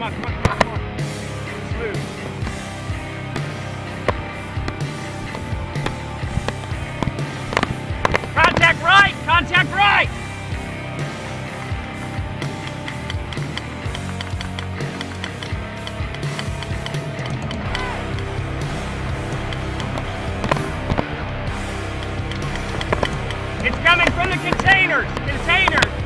Come on, come on, come on, come on. Smooth. Contact right, contact right! It's coming from the containers, containers!